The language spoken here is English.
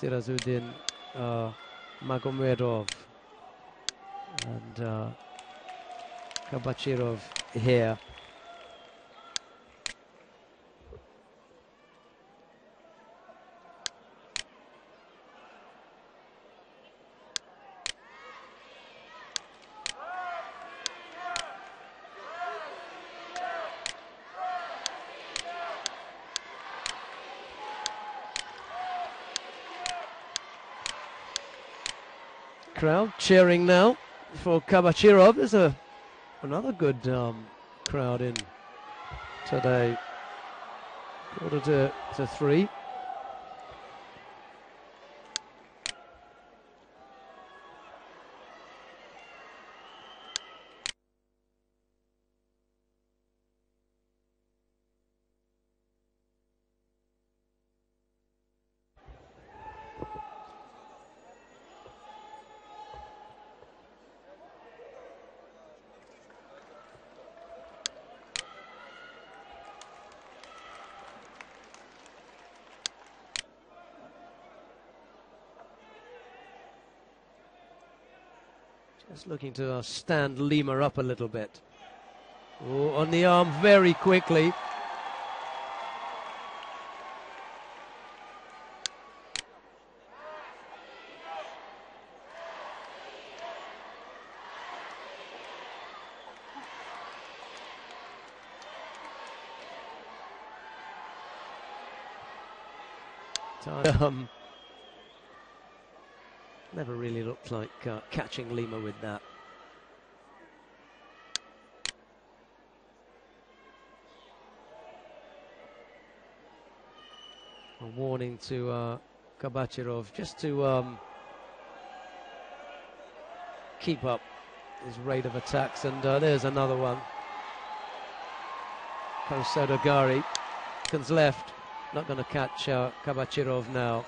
Sirazuddin uh, Magomedov and uh, Khabachirov here. Crowd cheering now for Khabachirov. There's a another good um, crowd in today. Quarter to, to three. Just looking to stand Lima up a little bit. Oh, on the arm very quickly. Um, never really looked like uh, catching Lima with that. A warning to uh, Khabachirov just to um, keep up his rate of attacks. And uh, there's another one. Kosotogari comes left, not going to catch uh, Khabachirov now.